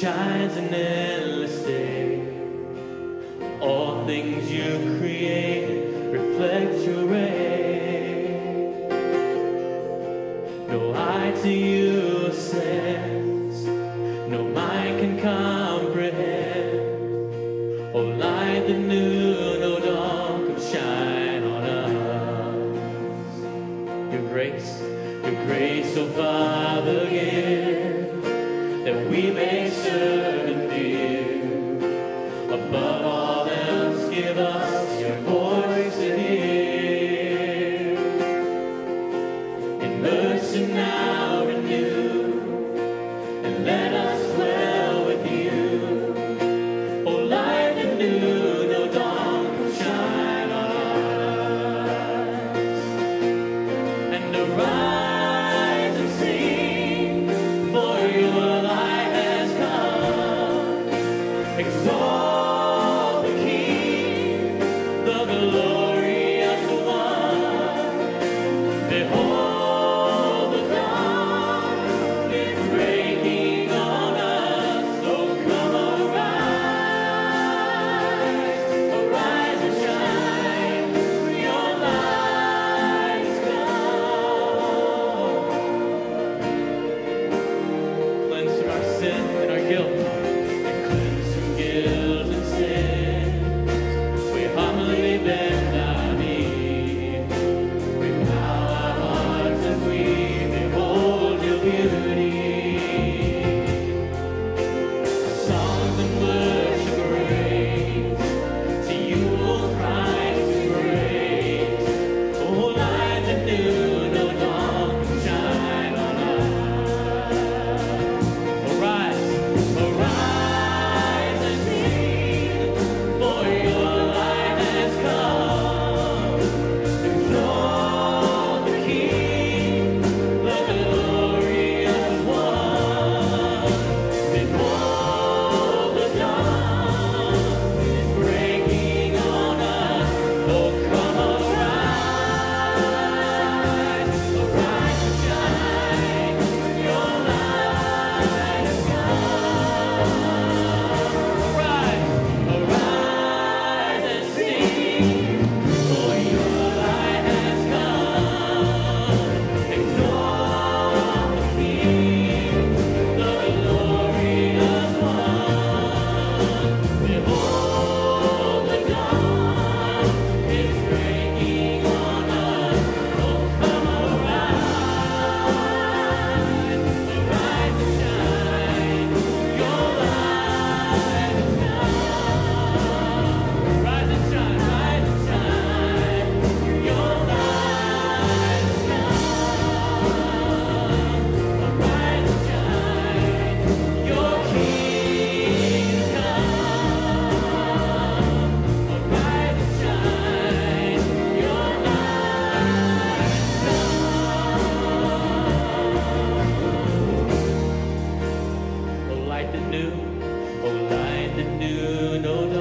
shines an endless day. All things you create reflect your ray. No eye to you says, no mind can comprehend. Oh, light the noon, no dawn, can shine on us. Your grace, your grace, oh Father, give that we may. listen light new, oh light that noon. Oh,